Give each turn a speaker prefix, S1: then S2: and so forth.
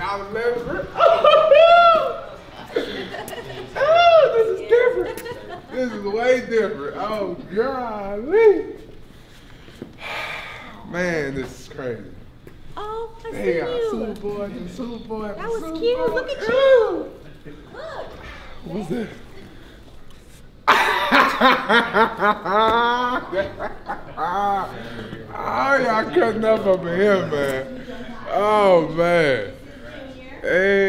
S1: I'm living. Oh, oh, this is different. This is way different. Oh, golly. Man, this is crazy.
S2: Oh, I see
S1: got
S2: you.
S1: Super Boy and Super Boy.
S2: That was
S1: Super
S2: cute. Look at you. Look.
S1: What's that? oh, y'all cutting up over here, man. Oh, man. Hey.